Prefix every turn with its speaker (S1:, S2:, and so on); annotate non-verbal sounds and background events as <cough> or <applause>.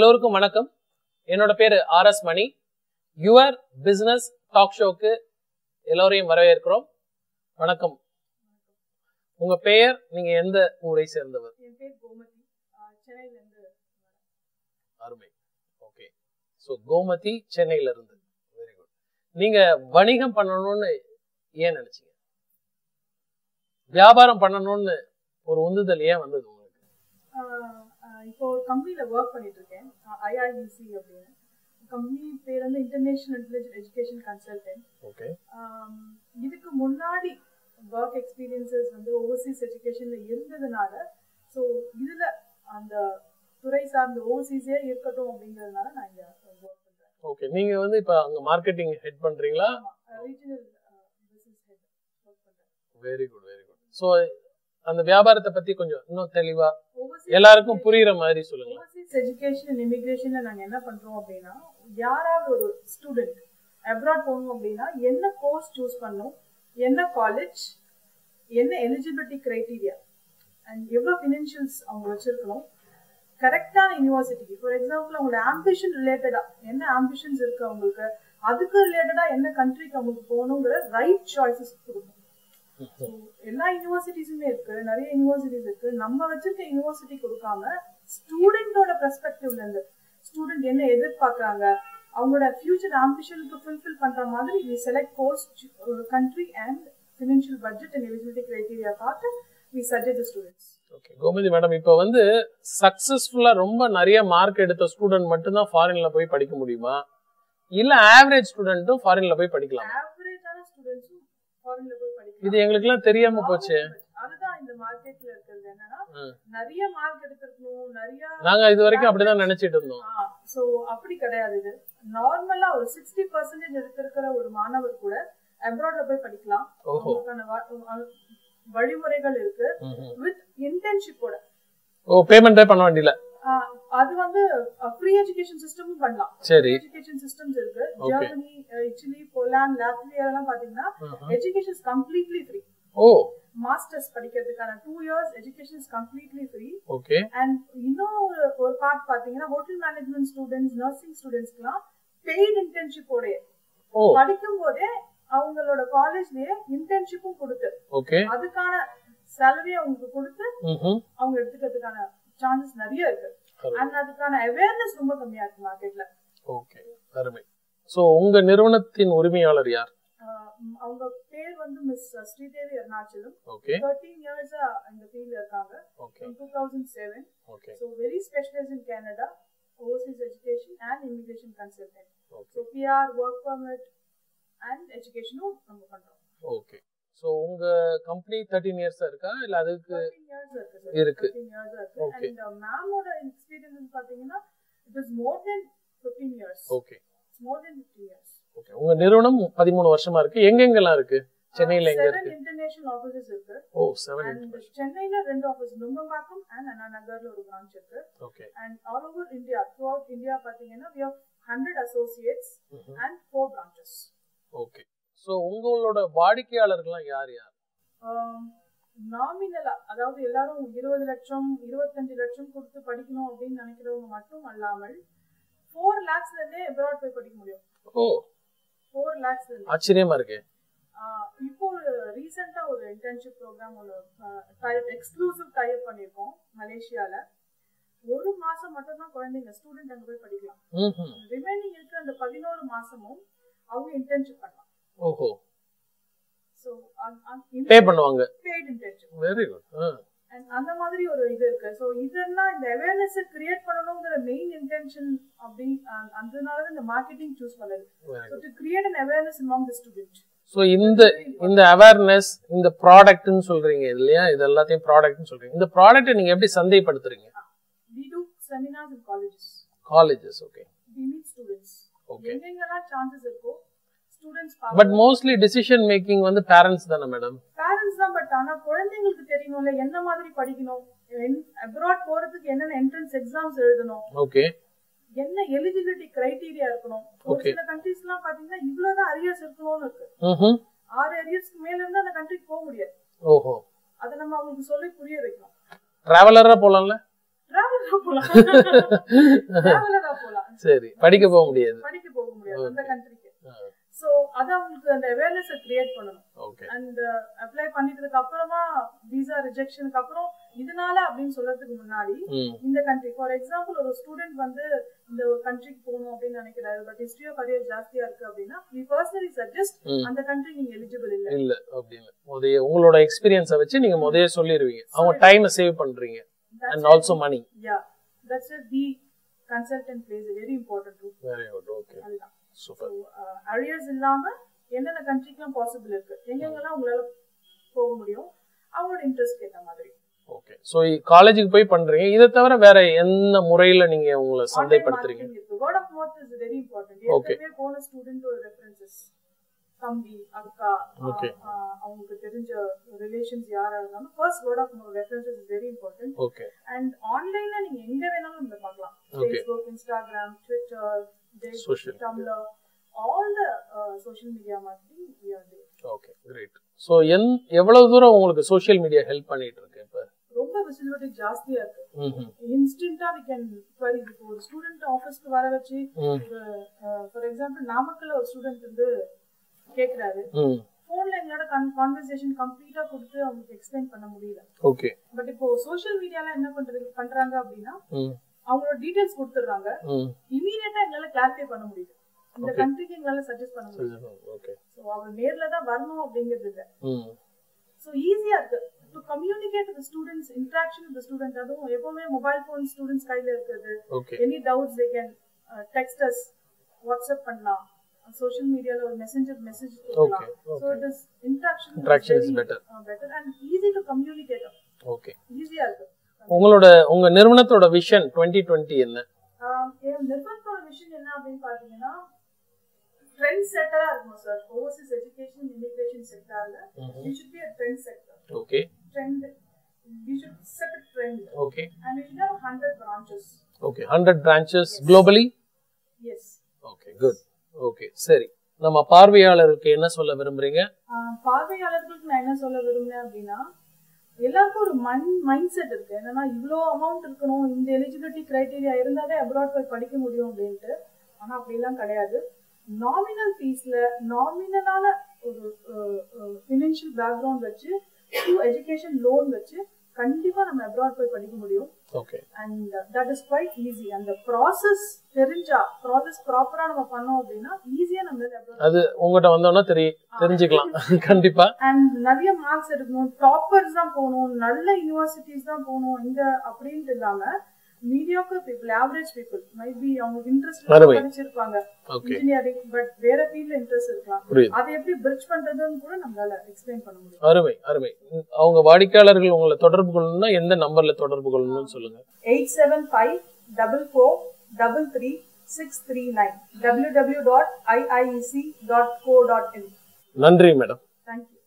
S1: எல்லோருக்கும் வணக்கம். என்னோட பேரு R S Mani. Your business talk ஷோக்கு எல்லோரையும் வரவேற்கிறோம். வணக்கம். உங்க பெயர் நீங்க எந்த ஊரை சேர்ந்தவர்? அருமை. ஓகே. ஸோ கோமதி சென்னையில இருந்து வெரி குட் நீங்க வணிகம் பண்ணணும்னு ஏன் நினைச்சீங்க? வியாபாரம் பண்ணணும்னு ஒரு உந்துதல் ஏன் வந்தது
S2: இப்போ ஒரு கம்பெனில ஒர்க் பண்ணிட்டு இருக்கேன் ஐஐஇசி அப்படின்னு. கம்பெனி பேர் வந்து international intelligent education consultant
S1: okay.
S2: இதுக்கு முன்னாடி ஒர்க் எக்ஸ்பீரியன்சஸ் வந்து ஓவர்சீஸ் எஜுகேஷன்ல இருந்ததுனால ஸோ இதுல அந்த துறை சார்ந்த ஓவர்சீஸே இருக்கட்டும் அப்படிங்கிறதுனால நான் இங்க ஒர்க் பண்றேன்.
S1: ஓகே. நீங்க வந்து இப்ப அங்க மார்க்கெட்டிங் ஹெட் பண்றீங்களா?
S2: Regional business head work
S1: very good very good so அந்த வியாபாரத்தை பத்தி கொஞ்சம் இன்னும் தெளிவா எல்லாருக்கும் புரியுற மாதிரி சொல்லுங்க.
S2: ஓவர்சீஸ் எஜுகேஷன் இமிகிரேஷன்ல நாங்க என்ன பண்றோம் அப்படின்னா யாராவது ஒரு ஸ்டூடெண்ட் அப்ராட் போகணும் அப்படின்னா என்ன கோர்ஸ் சூஸ் பண்ணணும் என்ன காலேஜ் என்ன எலிஜிபிலிட்டி கிரைட்டீரியா அண்ட் எவ்வளவு ஃபினான்ஷியல்ஸ் அவங்க வச்சிருக்கணும். கரெக்டான யூனிவர்சிட்டிக்கு ஃபார் எக்ஸாம்பிள் அவங்களோட ஆம்பிஷன் ரிலேட்டடா என்ன ஆம்பிஷன்ஸ் இருக்கு அவங்களுக்கு அதுக்கு ரிலேட்டடா என்ன கண்ட்ரிக்கு அவங்களுக்கு போகணுங்கிற ரைட் சாய்ஸஸ் கொடுக்கும் எல்லா யூனிவர்சிட்டிஸுமே இருக்கு நிறைய யூனிவர்சிட்டிஸ் இருக்கு. நம்ம வச்சிருக்க யூனிவர்சிட்டி கொடுக்காம ஸ்டூடெண்டோட பெர்ஸ்பெக்டிவ்ல இருந்து ஸ்டூடெண்ட் என்ன எதிர்பார்க்கறாங்க அவங்களோட ஃபியூச்சர் ஆம்பிஷனுக்கு ஃபுல்ஃபில் பண்ற மாதிரி we select course country and financial budget and eligibility criteria பார்த்து we suggest students
S1: okay Gomathi madam இப்போ வந்து சக்சஸ்ஃபுல்லா ரொம்ப நிறைய மார்க் எடுத்த ஸ்டூடெண்ட் மட்டும்தான் ஃபாரின்ல போய் படிக்க முடியுமா? இல்ல ஆவரேஜ் ஸ்டூடெண்ட்டும் ஃபாரின்ல போய் படிக்கலாம்?
S2: ஆவரேஜான ஸ்டூடெண்ட்ஸும் ஃபாரின்ல போய்
S1: இது எங்களுக்குலாம் தெரியாம போச்சு.
S2: அதுதான் இந்த மார்க்கெட்ல இருக்கிறது என்னன்னா
S1: ம்.
S2: நிறைய மார்க் எடுத்திருக்கணும் நிறைய
S1: நாங்க இது வரைக்கும் அப்படிதான் நினைச்சிட்டு இருந்தோம்.
S2: சோ அப்படி கிடையாது இது. நார்மலா ஒரு சிக்ஸ்டி பர்சன்டேஜ் எடுத்திருக்கிற ஒரு மாணவர் கூட அப்ராட்ல போய் படிக்கலாம். வழிமுறைகள் இருக்கு. வித் இன்டர்ன்ஷிப்போட
S1: ஓ பேமெண்டே பண்ண வேண்டியல
S2: அது வந்து ஃப்ரீ எஜுகேஷன் சிஸ்டமும் பண்ணலாம்.
S1: சரி.
S2: எஜுகேஷன் சிஸ்டம்ஸ் இருக்கு. ஜெர்மனி இட்டலி போலாந்து லாத்வியா எல்லாம் பாத்தீங்கன்னா. Education completely free
S1: oh.
S2: Masters படிக்கிறதுக்கான two years education is completely free
S1: okay
S2: and இன்னும் ஒரு பார்ட் பாத்தீங்கன்னா ஹோட்டல் மேனேஜ்மெண்ட் ஸ்டூடெண்ட்ஸ் நர்சிங் ஸ்டூடெண்ட்ஸ்க்குலாம் பெய்ட் இன்டர்ன்ஷிப் உடைய படிக்கும் போதே அவங்களோட காலேஜ்லயே இன்டர்ன்ஷிப்பும் கொடுத்து
S1: ஓகே
S2: அதுக்கான சேலரி அவங்களுக்கு கொடுத்து. அவங்க எடுத்துக்கிறதுக்கான சான்சஸ் நிறைய இருக்கு. அண்ட் அதுக்கான அவேர்னஸ் ரொம்ப கம்மியா இருக்கு மார்க்கெட்ல
S1: ஓகே அருமை. சோ உங்க நிறுவனத்தின் உரிமையாளர் யார்?
S2: அவங்க பேர் வந்து miss Sridevi Arunachalam.
S1: Okay
S2: thirteen இயர்ஸா இந்த ஃபீல்ட்ல இருக்காங்க.
S1: Okay
S2: two thousand seven
S1: okay
S2: so very specialise in Canada overseas education and immigration consultant so PR work permit and எஜுகேஷனும் நம்ம பண்றோம்.
S1: ஓகே சோ உங்க கம்பெனி தேர்ட்டீன் இயர்ஸ் இருக்கா? இல்ல அதுக்கு
S2: இருக்கு
S1: இருக்கு.
S2: அண்ட் மேமோட எக்ஸ்பீரியன்ஸ் பாத்தீங்கன்னா it is more then fifteen years
S1: okay okay உங்க நிறுவனம் பதிமூணு வருஷமா இருக்கு. எங்கெங்கெல்லாம் இருக்கு? சென்னையில எங்க இருக்கு?
S2: இன்டர்நேஷனல் ஆஃபீஸஸ் இருக்கு.
S1: ஓ செவன்
S2: சென்னையில ரெண்டு ஆஃபீஸ் நுங்கம்பாக்கம் அண்ட் அண்ணா நகர்ல ஒரு பிரான்ச் இருக்கு.
S1: Okay
S2: and all over India throughout India பாத்தீங்கன்னா we have hundred associates and four branches
S1: okay so உங்களோட வாடிக்கையாளர்கள்லாம் யார் யார்?
S2: நாமினலா அதாவது எல்லாரும் இருபது லட்சம் இருபத்தஞ்சு லட்சம் கொடுத்து படிக்கணும் அப்படின்னு நினைக்கிறவங்க மட்டும் அல்லாமல் ஃபோர் லேக்ஸ்ல இருந்தே எப்ராட் போய் படிக்க முடியும்.
S1: ஓ.
S2: ஃபோர் லேக்ஸ்ல இருந்து.
S1: ஆச்சரியமா இருக்கு.
S2: இப்போ ரீசெண்டா ஒரு internship program type exclusive type பண்ணியிருக்கோம் மலேசியால. ஒரு மாசம் மட்டும் தான் குழந்தைங்க ஸ்டூடெண்ட் அங்க போய் படிக்கலாம். ரிமைனிங் இருக்கிற அந்த பதினோரு மாசமும் அவங்க இன்டர்ன்ஷிப் பண்ணலாம்.
S1: ஓஹோ.
S2: ஸோ
S1: பே பண்ணுவாங்க.
S2: பெய்ட் இன்டர்ன்ஷிப்
S1: வெரி குட்
S2: அந்த மாதிரி ஒரு இது இருக்கு. ஸோ இதெல்லாம் இந்த அவேர்னஸ் கிரியேட் பண்ணணுங்கிற மெயின் இன்டென்ஷன் அப்படி அஹ் அதனால தான் இந்த மார்க்கெட்டிங் சூஸ் பண்ணது. So to create an awareness the student
S1: so இந்த இந்த அவேர்னஸ் இந்த ப்ராடக்ட்னு சொல்றீங்க இல்லையா? இது எல்லாத்தையும் ப்ராடக்ட்னு சொல்றீங்க. இந்த ப்ராடக்ட்டை நீங்க எப்படி சந்தைப்படுத்துறீங்க? Colleges okay
S2: students.
S1: Okay.
S2: எங்கெங்கெல்லாம் சான்சஸ் இருக்கோ students
S1: but mostly decision making வந்து பேரண்ட்ஸ் தானே மேடம்
S2: பேரண்ட்ஸ் தான் பட் ஆனா குழந்தைங்களுக்கு தெரியணும்ல என்ன மாதிரி படிக்கணும்? அப்ராட் போறதுக்கு என்னென்ன என்ட்ரன்ஸ் எக்ஸாம்ஸ் எழுதணும்?
S1: ஓகே
S2: என்ன எலிஜிபிலிட்டி கிரைட்டீரியா இருக்கணும்? ஒரு. சில கண்ட்ரீஸ் எல்லாம் பாத்தீங்கன்னா இவ்வளவுதான் அரியர்ஸ் இருக்கணும்னு இருக்கு. ஆறு அரியர்ஸ்க்கு மேல இருந்து அந்த கண்ட்ரிக்கு போக முடியாது.
S1: ஓஹோ.
S2: அதை நம்ம அவங்களுக்கு சொல்லி புரிய வைக்கணும்.
S1: டிராவலரா போலாம்ல?
S2: டிராவலரா போலாம். <laughs> டிராவலரா போலாம்.
S1: சரி. படிக்க போக முடியாது.
S2: படிக்க போக முடியாது. அந்த
S1: Okay.
S2: சோ அது அவங்களுக்கு அந்த அவேர்னஸ் கிரியேட் பண்ணணும். அண்ட் அப்ளை பண்ணிட்டதுக்கு அப்புறமா விசா ரிஜெக்ஷனுக்கு அப்புறம் இதனால அப்படின்னு சொல்றதுக்கு முன்னாடி இந்த கண்ட்ரி ஃபார் எக்ஸாம்பிள் ஒரு ஸ்டூடெண்ட் வந்து இந்த ஒரு கண்ட்ரிக்கு போகணும் அப்படின்னு நினைக்கிறாரு. பட் ஹிஸ்டரி ஆஃப் கரியர் ஜாஸ்தியா இருக்கு அப்படின்னா வி பர்சனலி சஜஸ்ட். அந்த கண்ட்ரி நீங்க எலிஜிபிள் இல்ல.
S1: இல்ல அப்படின்னு. முதைய உங்களோட எக்ஸ்பீரியன்ஸை வச்சு நீங்க முதைய சொல்லிடுவீங்க அவங்க டைமை சேவ் பண்றீங்க. And also money
S2: yeah that's the consultant plays very important
S1: very good okay
S2: அதுதான்.
S1: சூப்பர்
S2: அரியர்ஸ் இல்லாம என்னென்ன கண்ட்ரிக்கெல்லாம் பாசிபிள் இருக்கு? எங்கெங்கெல்லாம் உங்களால போக முடியும்? அவங்களோட இன்ட்ரெஸ்ட் ஏத்த மாதிரி.
S1: ஓகே ஸோ காலேஜுக்கு போய் பண்றீங்க. இதை தவிர வேற எந்த முறையில நீங்க உங்களை சந்தைப்படுத்துறீங்க?
S2: Word of mouth is very important. ஏற்கனவே போன ஸ்டூடெண்ட் ஒரு ரெஃபரன்சஸ் தம்பி அக்கா அவங்களுக்கு தெரிஞ்ச ரிலேஷன்ஸ் யாரா இருந்தாலும் first word of references is very important
S1: okay
S2: and ஆன்லைன்ல நீங்க எங்க வேணாலும் நம்ம பார்க்கலாம். Facebook Instagram Twitter
S1: Social.
S2: Tumblr all the social media marketing we are there
S1: okay great so என் எவ்வளவு தூரம் உங்களுக்கு சோஷியல் மீடியா ஹெல்ப் பண்ணிட்டு இருக்கு இப்ப?
S2: ரொம்ப விசிபிலிட்டி ஜாஸ்தியா இருக்கு. இன்ஸ்டன்டா வி கேன் query இப்போ ஒரு ஸ்டூடெண்ட் ஆஃபீஸ்க்கு வர வச்சு ஃபார் எக்ஸாம்பிள் நாமக்கல்ல ஒரு ஸ்டூடெண்ட் வந்து கேக்குறாரு.
S1: ம்.
S2: போன்ல எங்களோட கான்வர்சேஷன் கம்ப்ளீட்டா கொடுத்து அவங்களுக்கு எக்ஸ்பிளைன் பண்ண முடியல.
S1: ஓகே
S2: பட் இப்போ சோஷியல் மீடியால என்ன பண்றது பண்றாங்க அப்படின்னா அவங்களோட டீடைல்ஸ் கொடுத்துடுறாங்க.
S1: ம்.
S2: இமீடியட்டா எங்களால கிளாரிஃபை பண்ண முடியுது. இந்த. கண்ட்ரிக்கு எங்களால சஜஸ்ட் பண்ண முடியும்
S1: ஓகே
S2: ஸோ அவர் நேர்ல தான் வரணும் அப்படிங்கிறது இல்ல. ஸோ ஈஸியா இருக்கு. To communicate with students interaction with student அதுவும் எப்பவுமே மொபைல் ஃபோன் ஸ்டூடெண்ட்ஸ் கையில இருக்குது any doubts they can text us WhatsApp பண்ணலாம். சோஷியல் மீடியால ஒரு messenger message
S1: Okay,
S2: so it is interaction
S1: Interaction is better.
S2: Better and easy to communicate
S1: okay
S2: ஈஸியா இருக்கு.
S1: உங்களோட உங்க நிறுவனத்தோட விஷன் டுவெண்ட்டி டுவெண்ட்டி என்ன?
S2: நிறுவனத்தோட விஷயம் என்ன அப்படின்னு பாத்தீங்கன்னா ட்ரெண்ட் செட்டரா இருக்கணும் sir overseas education immigration செக்டர்ல we should be a trend sector
S1: okay
S2: trend we should set a trend
S1: okay
S2: and should have hundred branches
S1: okay hundred branches globally
S2: yes
S1: okay good okay சரி. நம்ம பார்வையாளருக்கு என்ன சொல்ல விரும்புறீங்க?
S2: பார்வையாளர்களுக்கு நான் என்ன சொல்ல விரும்புறேன் அப்படின்னா எல்லாருக்கும் ஒரு மைண்ட் மைண்ட் செட் இருக்கு. என்னன்னா இவ்வளோ அமௌண்ட் இருக்கணும் இந்த எலிஜிபிலிட்டி கிரைட்டீரியா இருந்தாலே அப்ராட் போய் படிக்க முடியும் அப்படின்ட்டு. ஆனால் அப்படிலாம் கிடையாது. நாமினல் ஃபீஸ்ல நாமினலான ஒரு ஃபினான்ஷியல் பேக்ரவுண்ட் வச்சு எஜுகேஷன் லோன் வச்சு கண்டிப்பா நம்ம அப்ராட் போய் படிக்க முடியும்.
S1: Okay
S2: and that is quite easy அந்த ப்ராசஸ் தெரிஞ்சா ப்ராசஸ் ப்ராப்பரா நம்ம பண்ணோம் அப்படின்னா ஈஸியா நம்ம
S1: அது உங்ககிட்ட வந்தோம்னா தெரிய தெரிஞ்சுக்கலாம். கண்டிப்பா.
S2: அண்ட் நிறைய மார்க்ஸ் எடுக்கணும். டாப்பர்ஸ் தான் போகணும். நல்ல யூனிவர்சிட்டிஸ் தான் போகணும். இங்க அப்படின்ட்டு இல்லாம mediocre people average people might be அவங்க இன்ட்ரெஸ்ட். படிச்சிருப்பாங்க. இன்ஜினியரிங் பட் வேற ஃபீல்ட்ல இன்ட்ரெஸ்ட் இருக்கலாம். அதை எப்படி பிரிட்ஜ் பண்றதுன்னு கூட நம்மளால எக்ஸ்பிளைன் பண்ண முடியும்.
S1: அருமை அருமை அவங்க வாடிக்கையாளர்கள் உங்களை தொடர்பு கொள்ளணும்னா எந்த நம்பர்ல தொடர்பு கொள்ளணும்னு சொல்லுங்க.
S2: Eight seven five double four double three six three nine W W dot IIEC dot co dot in
S1: நன்றி madam
S2: thank you